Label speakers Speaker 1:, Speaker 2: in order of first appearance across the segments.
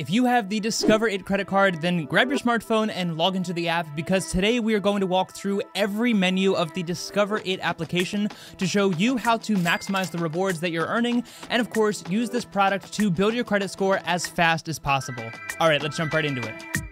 Speaker 1: If you have the Discover It credit card, then grab your smartphone and log into the app because today we are going to walk through every menu of the Discover It application to show you how to maximize the rewards that you're earning and, of course, use this product to build your credit score as fast as possible. All right, let's jump right into it.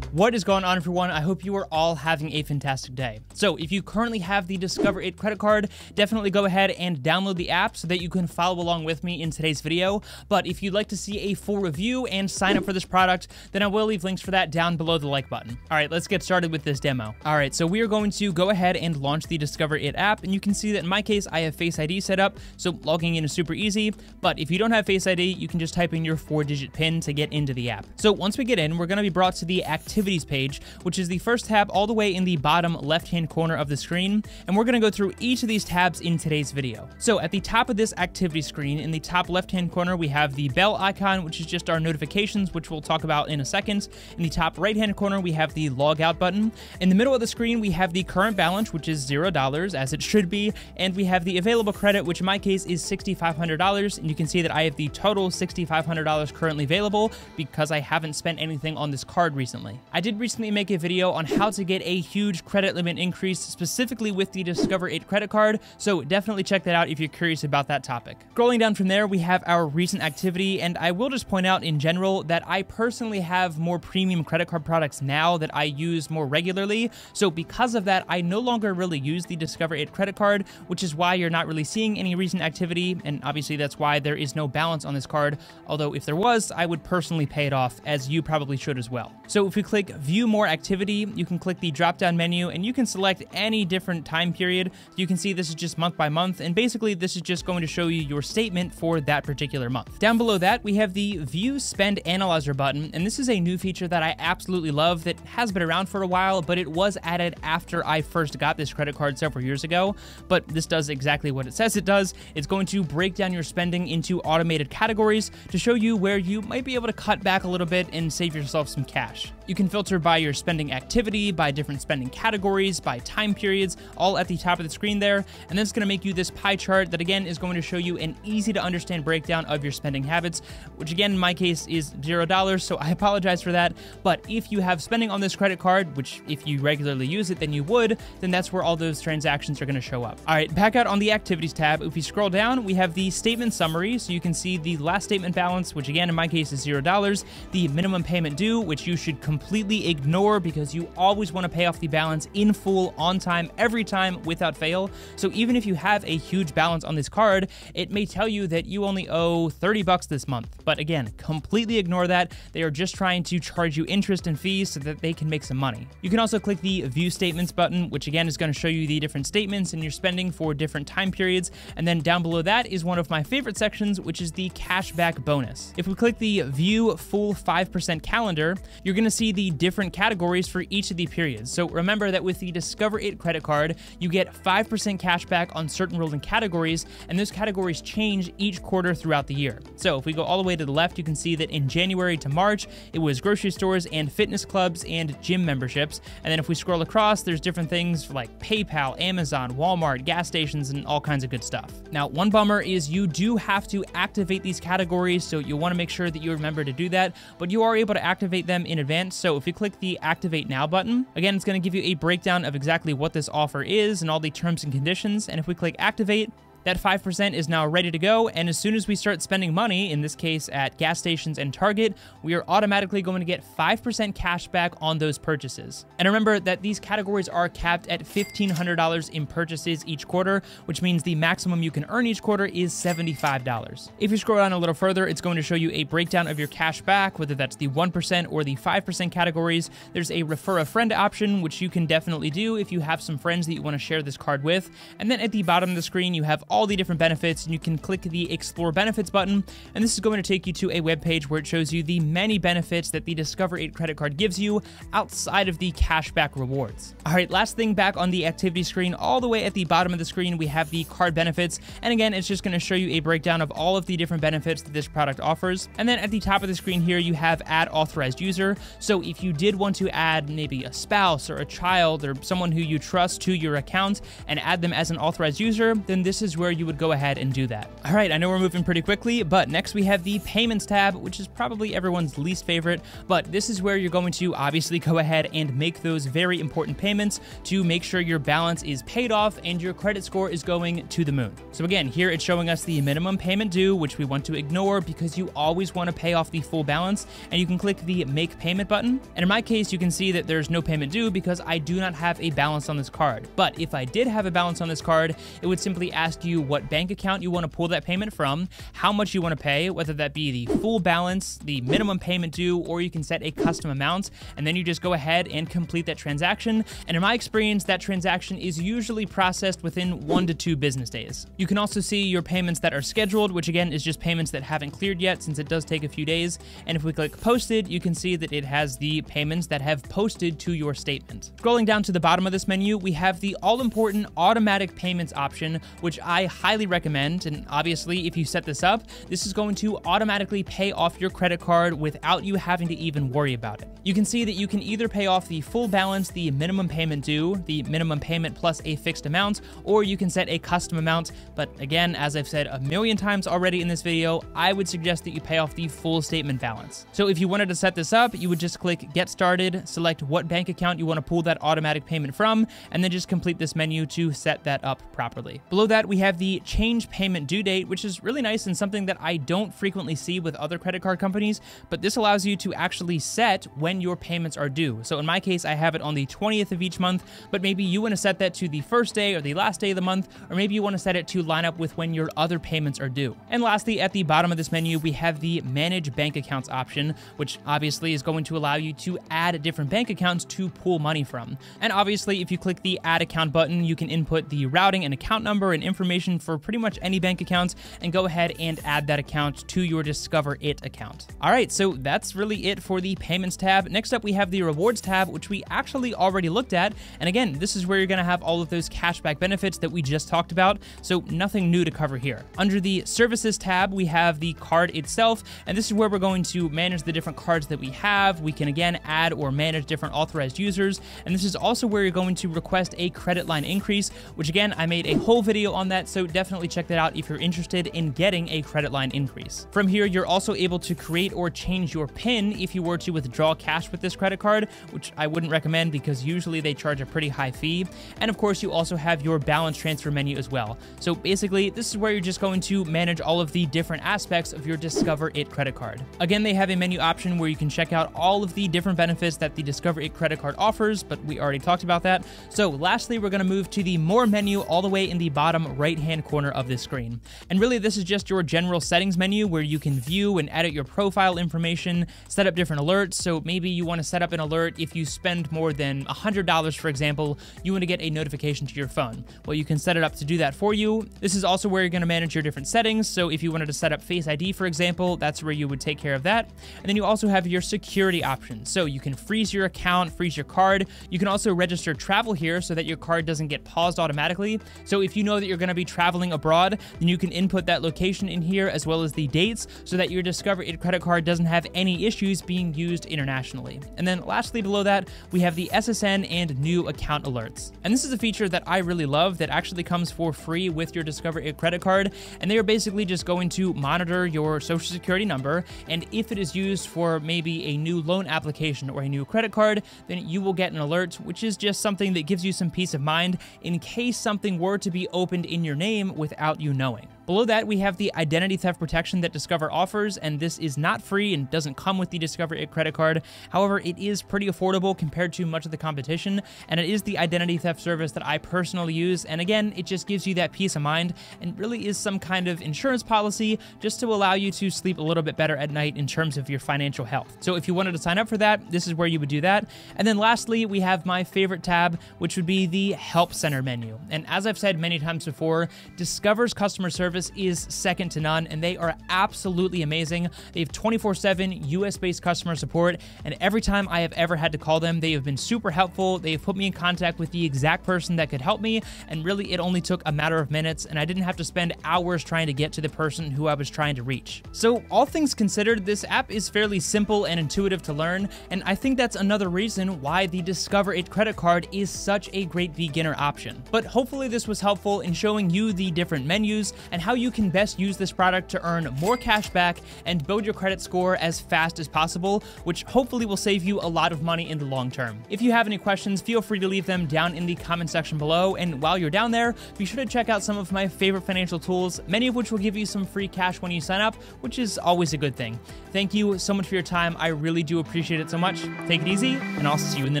Speaker 1: What is going on, everyone? I hope you are all having a fantastic day. So, if you currently have the Discover It credit card, definitely go ahead and download the app so that you can follow along with me in today's video. But if you'd like to see a full review and sign up for this product, then I will leave links for that down below the like button. All right, let's get started with this demo. All right, so we are going to go ahead and launch the Discover It app, and you can see that in my case, I have Face ID set up, so logging in is super easy. But if you don't have Face ID, you can just type in your four-digit PIN to get into the app. So once we get in, we're going to be brought to the activity Activities page, which is the first tab all the way in the bottom left-hand corner of the screen, and we're going to go through each of these tabs in today's video. So at the top of this activity screen, in the top left-hand corner, we have the bell icon, which is just our notifications, which we'll talk about in a second. In the top right-hand corner, we have the log out button. In the middle of the screen, we have the current balance, which is $0, as it should be, and we have the available credit, which in my case is $6,500, and you can see that I have the total $6,500 currently available because I haven't spent anything on this card recently. I did recently make a video on how to get a huge credit limit increase specifically with the Discover It credit card, so definitely check that out if you're curious about that topic. Scrolling down from there, we have our recent activity, and I will just point out in general that I personally have more premium credit card products now that I use more regularly, so because of that, I no longer really use the Discover It credit card, which is why you're not really seeing any recent activity, and obviously that's why there is no balance on this card, although if there was, I would personally pay it off, as you probably should as well. So if we click View More Activity, you can click the drop down menu and you can select any different time period. You can see this is just month by month, and basically, this is just going to show you your statement for that particular month. Down below that, we have the View Spend Analyzer button, and this is a new feature that I absolutely love that has been around for a while, but it was added after I first got this credit card several years ago. But this does exactly what it says it does. It's going to break down your spending into automated categories to show you where you might be able to cut back a little bit and save yourself some cash. You can filter by your spending activity, by different spending categories, by time periods, all at the top of the screen there. And going to make you this pie chart that again is going to show you an easy to understand breakdown of your spending habits, which again in my case is zero dollars, so I apologize for that. But if you have spending on this credit card, which if you regularly use it, then you would, then that's where all those transactions are going to show up. All right, back out on the activities tab, if we scroll down, we have the statement summary, so you can see the last statement balance, which again in my case is zero dollars, the minimum payment due, which you should completely ignore because you always want to pay off the balance in full on time every time without fail. So even if you have a huge balance on this card, it may tell you that you only owe 30 bucks this month. But again, completely ignore that. They are just trying to charge you interest and fees so that they can make some money. You can also click the view statements button, which again is going to show you the different statements and your spending for different time periods. And then down below that is one of my favorite sections, which is the cashback bonus. If we click the view full 5% calendar, you're going to see the different categories for each of the periods. So remember that with the Discover It credit card, you get 5% cash back on certain rolling categories, and those categories change each quarter throughout the year. So if we go all the way to the left, you can see that in January to March, it was grocery stores and fitness clubs and gym memberships. And then if we scroll across, there's different things like PayPal, Amazon, Walmart, gas stations, and all kinds of good stuff. Now, one bummer is you do have to activate these categories, so you'll want to make sure that you remember to do that, but you are able to activate them in advance. So if you click the Activate Now button, again, it's going to give you a breakdown of exactly what this offer is and all the terms and conditions. And if we click Activate, that 5% is now ready to go, and as soon as we start spending money, in this case at gas stations and Target, we are automatically going to get 5% cash back on those purchases. And remember that these categories are capped at $1,500 in purchases each quarter, which means the maximum you can earn each quarter is $75. If you scroll down a little further, it's going to show you a breakdown of your cash back, whether that's the 1% or the 5% categories. There's a refer a friend option, which you can definitely do if you have some friends that you want to share this card with. And then at the bottom of the screen, you have all the different benefits, and you can click the Explore Benefits button, and this is going to take you to a web page where it shows you the many benefits that the Discover It credit card gives you outside of the cashback rewards. All right, last thing back on the activity screen, all the way at the bottom of the screen, we have the card benefits, and again, it's just going to show you a breakdown of all of the different benefits that this product offers. And then at the top of the screen here, you have Add Authorized User. So if you did want to add maybe a spouse or a child or someone who you trust to your account and add them as an authorized user, then this is where you would go ahead and do that. All right, I know we're moving pretty quickly, but next we have the payments tab, which is probably everyone's least favorite, but this is where you're going to obviously go ahead and make those very important payments to make sure your balance is paid off and your credit score is going to the moon. So again, here it's showing us the minimum payment due, which we want to ignore because you always want to pay off the full balance, and you can click the make payment button. And in my case, you can see that there's no payment due because I do not have a balance on this card. But if I did have a balance on this card, it would simply ask you what bank account you want to pull that payment from, how much you want to pay, whether that be the full balance, the minimum payment due, or you can set a custom amount, and then you just go ahead and complete that transaction. And in my experience, that transaction is usually processed within one to two business days. You can also see your payments that are scheduled, which again is just payments that haven't cleared yet since it does take a few days. And if we click posted, you can see that it has the payments that have posted to your statement. Scrolling down to the bottom of this menu, we have the all important automatic payments option, which I highly recommend. And obviously, if you set this up, this is going to automatically pay off your credit card without you having to even worry about it. You can see that you can either pay off the full balance, the minimum payment due, the minimum payment plus a fixed amount, or you can set a custom amount. But again, as I've said a million times already in this video, I would suggest that you pay off the full statement balance. So if you wanted to set this up, you would just click get started, select what bank account you want to pull that automatic payment from, and then just complete this menu to set that up properly. Below that, we have the change payment due date, which is really nice and something that I don't frequently see with other credit card companies, but this allows you to actually set when your payments are due. So in my case, I have it on the 20th of each month, but maybe you want to set that to the first day or the last day of the month, or maybe you want to set it to line up with when your other payments are due. And lastly, at the bottom of this menu, we have the manage bank accounts option, which obviously is going to allow you to add different bank accounts to pull money from. And obviously, if you click the add account button, you can input the routing and account number and information for pretty much any bank accounts and go ahead and add that account to your Discover It account. All right, so that's really it for the payments tab. Next up, we have the rewards tab, which we actually already looked at. And again, this is where you're going to have all of those cashback benefits that we just talked about. So nothing new to cover here. Under the services tab, we have the card itself, and this is where we're going to manage the different cards that we have. We can again add or manage different authorized users, and this is also where you're going to request a credit line increase, which again, I made a whole video on that, so definitely check that out if you're interested in getting a credit line increase. From here, you're also able to create or change your PIN if you were to withdraw cash with this credit card, which I wouldn't recommend because usually they charge a pretty high fee. And of course, you also have your balance transfer menu as well. So basically, this is where you're just going to manage all of the different aspects of your Discover It credit card. Again, they have a menu option where you can check out all of the different benefits that the Discover It credit card offers, but we already talked about that. So lastly, we're going to move to the More menu all the way in the bottom right-hand corner of this screen. And really, this is just your general settings menu where you can view and edit your profile information, set up different alerts. So maybe you want to set up an alert if you spend more than $100, for example, you want to get a notification to your phone. Well, you can set it up to do that for you. This is also where you're going to manage your different settings. So if you wanted to set up Face ID, for example, that's where you would take care of that. And then you also have your security options. So you can freeze your account, freeze your card. You can also register travel here so that your card doesn't get paused automatically. So if you know that you're going to be traveling abroad, then you can input that location in here as well as the dates so that your Discover It credit card doesn't have any issues being used internationally. And then lastly below that, we have the SSN and new account alerts. And this is a feature that I really love that actually comes for free with your Discover It credit card. And they are basically just going to monitor your social security number. And if it is used for maybe a new loan application or a new credit card, then you will get an alert, which is just something that gives you some peace of mind in case something were to be opened in your name without you knowing. Below that, we have the identity theft protection that Discover offers, and this is not free and doesn't come with the Discover It credit card. However, it is pretty affordable compared to much of the competition, and it is the identity theft service that I personally use. And again, it just gives you that peace of mind and really is some kind of insurance policy just to allow you to sleep a little bit better at night in terms of your financial health. So if you wanted to sign up for that, this is where you would do that. And then lastly, we have my favorite tab, which would be the Help Center menu. And as I've said many times before, Discover's customer service service is second to none, and they are absolutely amazing. They have 24 7 US based customer support, and every time I have ever had to call them, they have been super helpful. They have put me in contact with the exact person that could help me, and really it only took a matter of minutes, and I didn't have to spend hours trying to get to the person who I was trying to reach. So, all things considered, this app is fairly simple and intuitive to learn, and I think that's another reason why the Discover It credit card is such a great beginner option. But hopefully, this was helpful in showing you the different menus and how you can best use this product to earn more cash back and build your credit score as fast as possible, which hopefully will save you a lot of money in the long term. If you have any questions, feel free to leave them down in the comment section below. And while you're down there, be sure to check out some of my favorite financial tools, many of which will give you some free cash when you sign up, which is always a good thing. Thank you so much for your time. I really do appreciate it so much. Take it easy, and I'll see you in the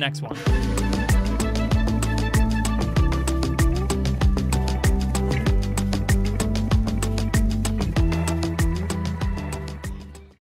Speaker 1: next one.